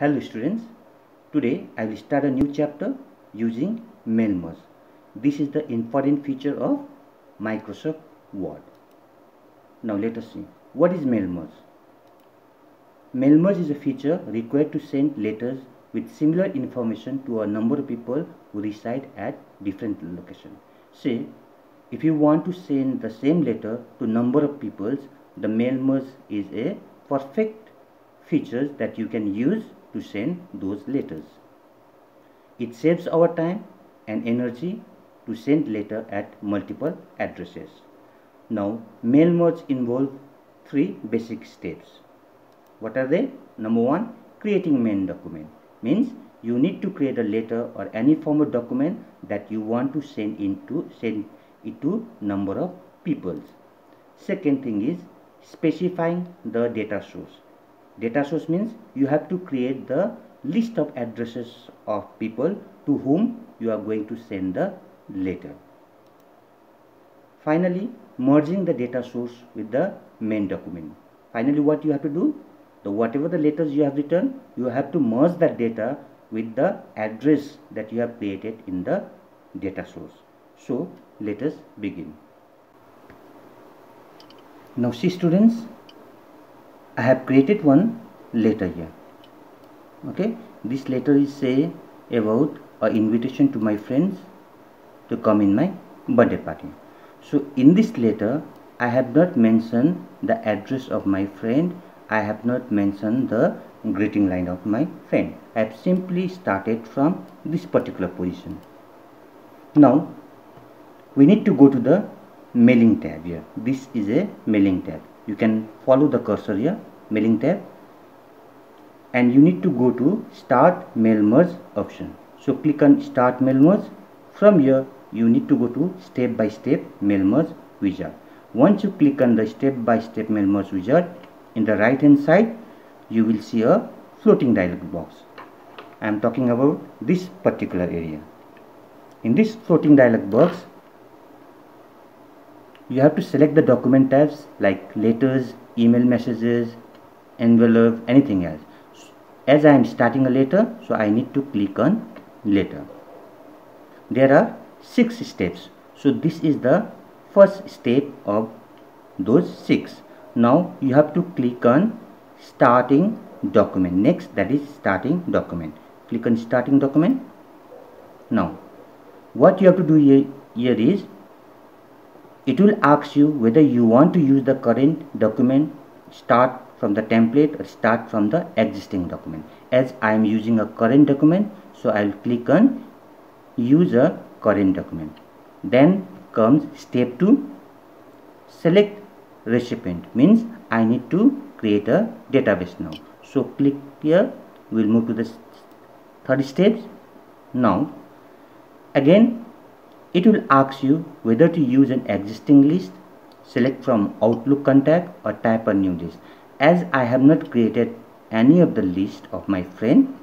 Hello students, today I will start a new chapter using mail merge. This is the important feature of Microsoft Word. Now let us see, what is mail merge? Mail merge is a feature required to send letters with similar information to a number of people who reside at different locations. Say, if you want to send the same letter to number of peoples, the mail merge is a perfect features that you can use to send those letters. It saves our time and energy to send letter at multiple addresses. Now mail merge involve three basic steps. What are they? Number one, creating main document means you need to create a letter or any form of document that you want to send into send it to number of peoples. Second thing is specifying the data source data source means you have to create the list of addresses of people to whom you are going to send the letter. Finally merging the data source with the main document. Finally what you have to do? The whatever the letters you have written you have to merge that data with the address that you have created in the data source. So let us begin. Now see students I have created one letter here. Okay? This letter is say about a invitation to my friends to come in my birthday party. So in this letter I have not mentioned the address of my friend. I have not mentioned the greeting line of my friend. I have simply started from this particular position. Now we need to go to the mailing tab here. This is a mailing tab. You can follow the cursor here mailing tab. And you need to go to start mail merge option. So click on start mail merge. From here you need to go to step by step mail merge wizard. Once you click on the step by step mail merge wizard in the right hand side you will see a floating dialog box. I am talking about this particular area. In this floating dialog box you have to select the document tabs like letters email messages envelope anything else. As I am starting a letter so I need to click on letter. There are six steps. So this is the first step of those six. Now you have to click on starting document. Next that is starting document. Click on starting document. Now what you have to do here, here is it will ask you whether you want to use the current document start from the template or start from the existing document. As I am using a current document so I will click on use a current document. Then comes step 2 select recipient. Means I need to create a database now. So click here we will move to the third steps. Now again it will ask you whether to use an existing list. Select from outlook contact or type a new list as I have not created any of the list of my friend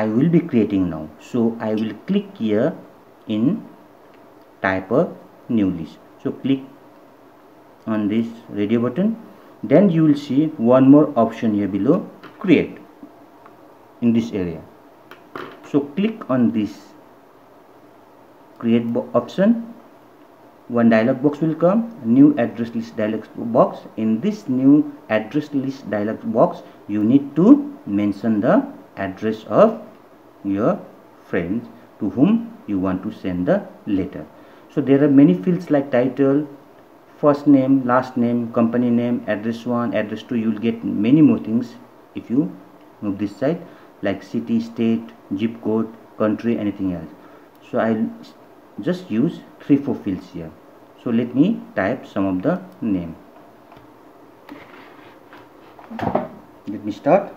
I will be creating now. So I will click here in type a new list. So click on this radio button. Then you will see one more option here below create in this area. So click on this create option one dialog box will come. New address list dialog box. In this new address list dialog box you need to mention the address of your friends to whom you want to send the letter. So there are many fields like title first name last name company name address 1 address 2 you will get many more things if you move this side like city state zip code country anything else. So i'll just use three four fields here so let me type some of the name. Let me start.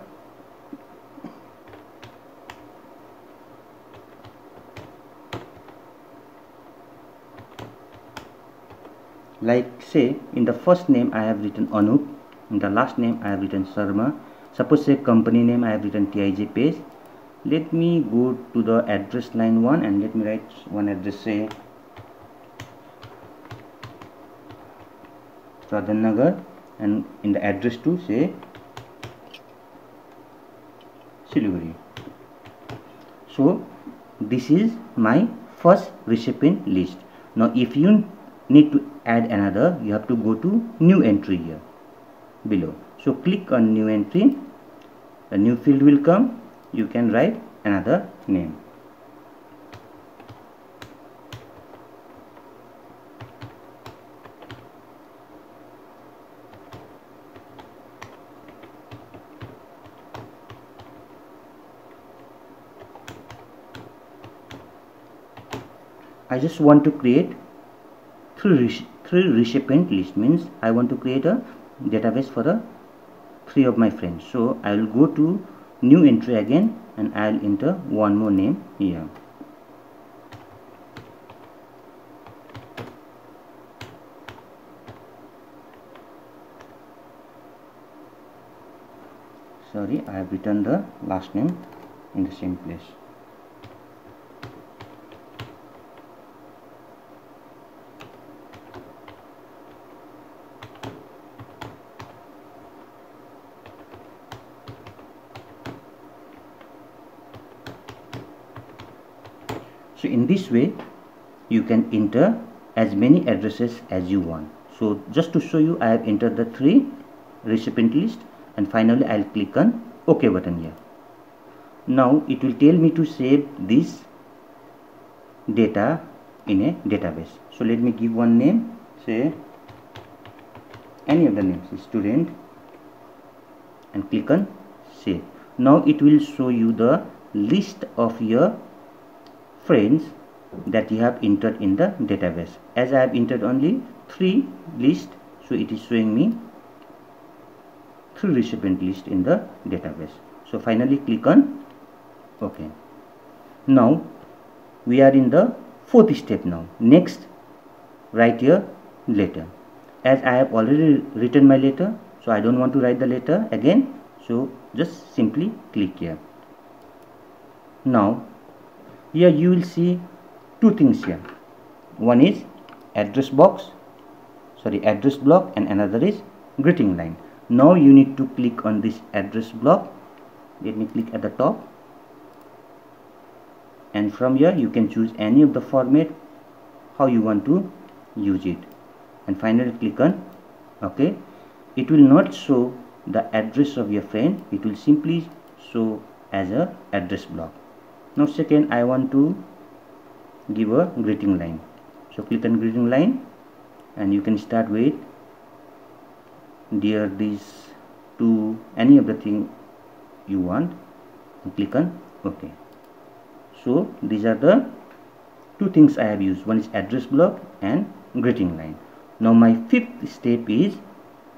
Like say in the first name I have written Anup in the last name I have written Sharma. Suppose say company name I have written TIJ Page let me go to the address line 1 and let me write one address say Pradhan Nagar and in the address to say Siliguri. So this is my first recipient list. Now if you need to add another, you have to go to new entry here below. So click on new entry, a new field will come, you can write another name. I just want to create three, three recipient list means I want to create a database for the three of my friends. So I will go to new entry again and I'll enter one more name here. Sorry I have written the last name in the same place so in this way you can enter as many addresses as you want. So just to show you I have entered the three recipient list and finally I'll click on OK button here. Now it will tell me to save this data in a database. So let me give one name say any of the names student and click on save. Now it will show you the list of your friends that you have entered in the database. As I have entered only three list so it is showing me three recipient list in the database. So finally click on ok. Now we are in the fourth step now. Next write your letter. As I have already written my letter so I don't want to write the letter again. So just simply click here. Now here you will see two things here. One is address box sorry address block and another is greeting line. Now you need to click on this address block. Let me click at the top. And from here you can choose any of the format how you want to use it. And finally click on ok. It will not show the address of your friend. It will simply show as a address block now second I want to give a greeting line. So click on greeting line and you can start with dear this to any of the thing you want and click on ok so these are the two things I have used. One is address block and greeting line. Now my fifth step is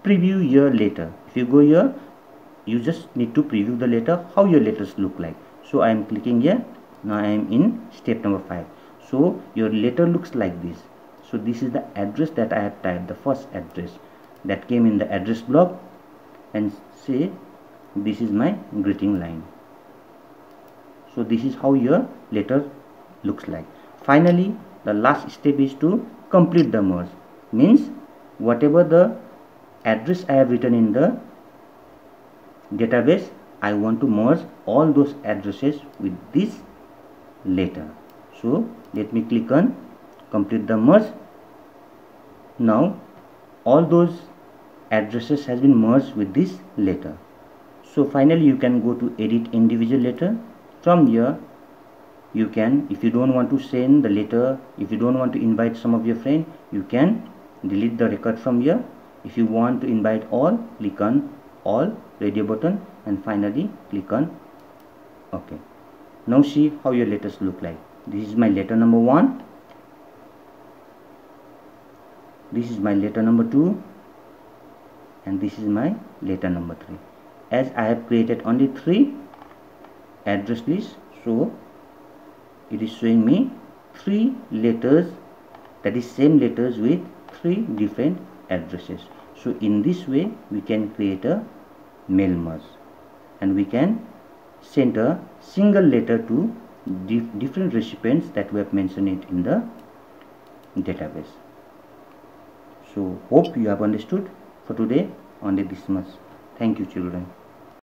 preview your letter. If you go here you just need to preview the letter how your letters look like so I am clicking here. Now I am in step number 5 so your letter looks like this. So this is the address that I have typed the first address that came in the address block. And say this is my greeting line. So this is how your letter looks like. Finally the last step is to complete the merge. Means whatever the address I have written in the database I want to merge all those addresses with this letter. So let me click on complete the merge. Now all those addresses has been merged with this letter. So finally you can go to edit individual letter. From here you can if you don't want to send the letter if you don't want to invite some of your friend you can delete the record from here. If you want to invite all click on all radio button and finally click on ok. Now see how your letters look like. This is my letter number one. This is my letter number two. And this is my letter number three. As I have created only three address list so it is showing me three letters that is same letters with three different addresses so in this way we can create a mail merge. And we can send a single letter to dif different recipients that we have mentioned it in the database. So hope you have understood for today only this much thank you children